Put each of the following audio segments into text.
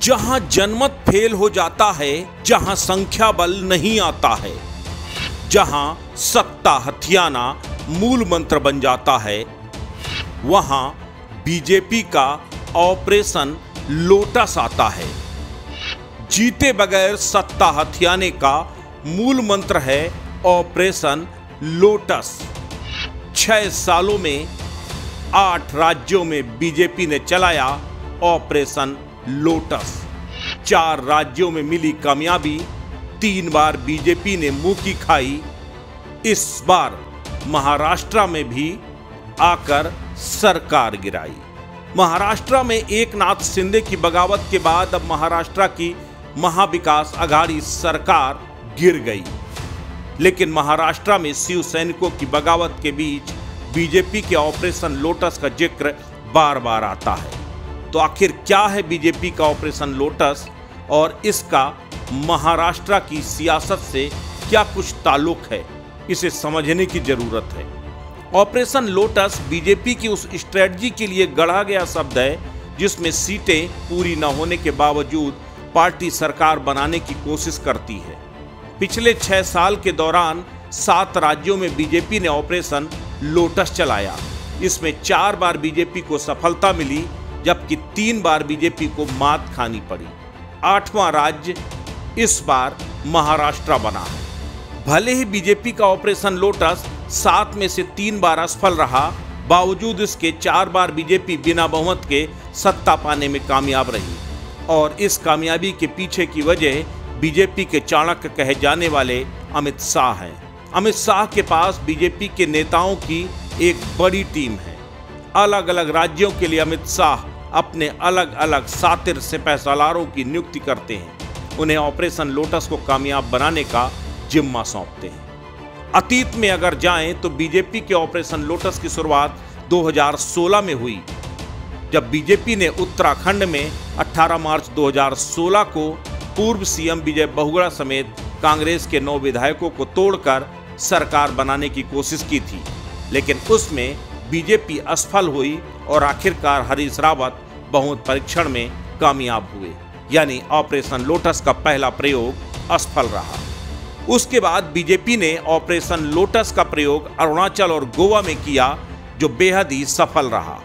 जहाँ जनमत फेल हो जाता है, जहाँ संख्या बल नहीं आता है, जहाँ सत्ता हथियाना मूल मंत्र बन जाता है, वहाँ बीजेपी का ऑपरेशन लोटस आता है। जीते बगैर सत्ता हथियाने का मूल मंत्र है ऑपरेशन लोटस। छह सालों में आठ राज्यों में बीजेपी ने चलाया ऑपरेशन लोटस। चार राज्यों में मिली कामयाबी, तीन बार बीजेपी ने मुँह की खाई। इस बार महाराष्ट्र में भी आकर सरकार गिराई। महाराष्ट्र में एक नाथ शिंदे की बगावत के बाद अब महाराष्ट्र की महाविकास अघाड़ी सरकार गिर गई। लेकिन महाराष्ट्र में शिव सैनिकों की बगावत के बीच बीजेपी के ऑपरेशन लोटस का ज़िक्र बार बार आता है। तो आखिर क्या है बीजेपी का ऑपरेशन लोटस और इसका महाराष्ट्र की सियासत से क्या कुछ ताल्लुक है? इसे समझने की ज़रूरत है। ऑपरेशन लोटस बीजेपी की उस स्ट्रेटजी के लिए गढ़ा गया शब्द है, जिसमें सीटें पूरी न होने के बावजूद पार्टी सरकार बनाने की कोशिश करती है। पिछले छह साल के दौरान सात राज्यों में बीजेपी ने ऑपरेशन लोटस चलाया। इसमें चार बार बीजेपी को सफलता मिली जबकि तीन बार बीजेपी को मात खानी पड़ी। आठवां राज्य इस बार महाराष्ट्र बना। है भले ही बीजेपी का ऑपरेशन लोटस सात में से तीन बार असफल रहा, बावजूद इसके चार बार बीजेपी बिना बहुमत के सत्ता पाने में कामयाब रही। और इस कामयाबी के पीछे की वजह बीजेपी के चाणक्य कहे जाने वाले अमित शाह हैं। अमित शाह के पास बीजेपी के नेताओं की एक बड़ी टीम है। अलग अलग राज्यों के लिए अमित शाह अपने अलग अलग सातिर सिपह सालारों की नियुक्ति करते हैं। उन्हें ऑपरेशन लोटस को कामयाब बनाने का जिम्मा सौंपते हैं। अतीत में अगर जाएँ तो बीजेपी के ऑपरेशन लोटस की शुरुआत 2016 में हुई। जब बीजेपी ने उत्तराखंड में 18 मार्च 2016 को पूर्व सीएम विजय बहुगुड़ा समेत कांग्रेस के नौ विधायकों को तोड़कर सरकार बनाने की कोशिश की थी। लेकिन उसमें बीजेपी असफल हुई और आखिरकार हरीश रावत बहुमत परीक्षण में कामयाब हुए, यानी ऑपरेशन लोटस का पहला प्रयोग असफल रहा। उसके बाद बीजेपी ने ऑपरेशन लोटस का प्रयोग अरुणाचल और गोवा में किया, जो बेहद ही सफल रहा।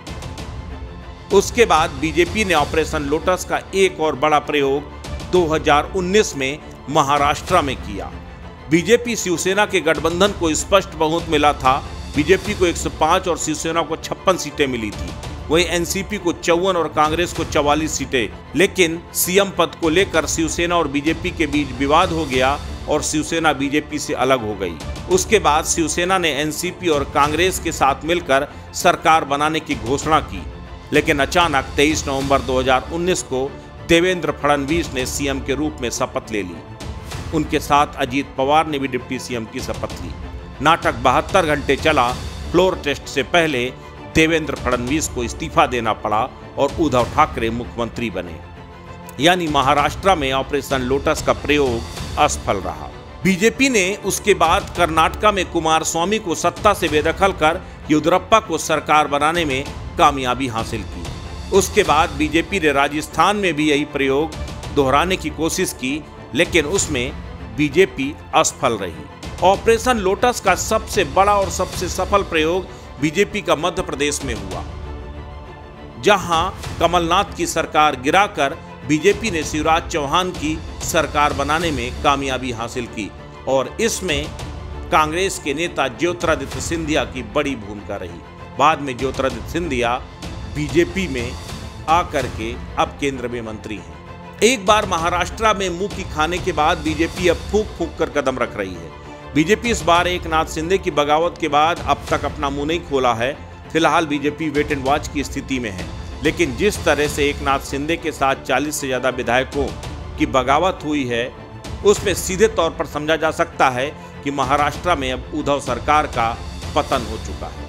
उसके बाद बीजेपी ने ऑपरेशन लोटस का एक और बड़ा प्रयोग 2019 में महाराष्ट्र में किया। बीजेपी शिवसेना के गठबंधन को स्पष्ट बहुमत मिला था बीजेपी को 105 और शिवसेना को छप्पन सीटें मिली थी। वहीं एनसीपी को चौवन और कांग्रेस को 44 सीटें। लेकिन सीएम पद को लेकर शिवसेना और बीजेपी के बीच विवाद हो गया और शिवसेना बीजेपी से अलग हो गई। उसके बाद शिवसेना ने एनसीपी और कांग्रेस के साथ मिलकर सरकार बनाने की घोषणा की। लेकिन अचानक 23 नवंबर 2019 को देवेंद्र फडणवीस ने सीएम के रूप में शपथ ले ली। उनके साथ अजीत पवार ने भी डिप्टी सीएम की शपथ ली। नाटक बहत्तर घंटे चला। फ्लोर टेस्ट से पहले देवेंद्र फडणवीस को इस्तीफा देना पड़ा और उद्धव ठाकरे मुख्यमंत्री बने। यानी महाराष्ट्र में ऑपरेशन लोटस का प्रयोग असफल रहा। बीजेपी ने उसके बाद कर्नाटका में कुमार स्वामी को सत्ता से बेदखल कर येदुरप्पा को सरकार बनाने में कामयाबी हासिल की। उसके बाद बीजेपी ने राजस्थान में भी यही प्रयोग दोहराने की कोशिश की, लेकिन उसमें बीजेपी असफल रही। ऑपरेशन लोटस का सबसे बड़ा और सबसे सफल प्रयोग बीजेपी का मध्य प्रदेश में हुआ। जहाँ कमलनाथ की सरकार गिराकर बीजेपी ने शिवराज चौहान की सरकार बनाने में कामयाबी हासिल की और इसमें कांग्रेस के नेता ज्योतिरादित्य सिंधिया की बड़ी भूमिका रही। बाद में ज्योतिरादित्य सिंधिया बीजेपी में आकर के अब केंद्र में मंत्री हैं। एक बार महाराष्ट्र में मुँह की खाने के बाद बीजेपी अब फूक फूक कर कदम रख रही है। बीजेपी इस बार एक नाथ शिंदे की बगावत के बाद अब तक अपना मुँह नहीं खोला है। फ़िलहाल बीजेपी वेट एंड वॉच की स्थिति में है। लेकिन जिस तरह से एक नाथ शिंदे के साथ 40 से ज़्यादा विधायकों की बगावत हुई है, उसमें सीधे तौर पर समझा जा सकता है कि महाराष्ट्र में अब उद्धव सरकार का पतन हो चुका है।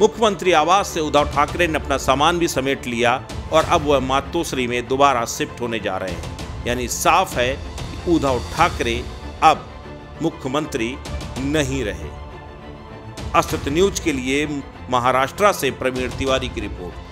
मुख्यमंत्री आवास से उद्धव ठाकरे ने अपना सामान भी समेट लिया। और अब वह मातोश्री में दोबारा शिफ्ट होने जा रहे हैं। यानी साफ़ है कि उद्धव ठाकरे अब मुख्यमंत्री नहीं रहे। अस्तित्व न्यूज़ के लिए महाराष्ट्र से प्रवीण तिवारी की रिपोर्ट।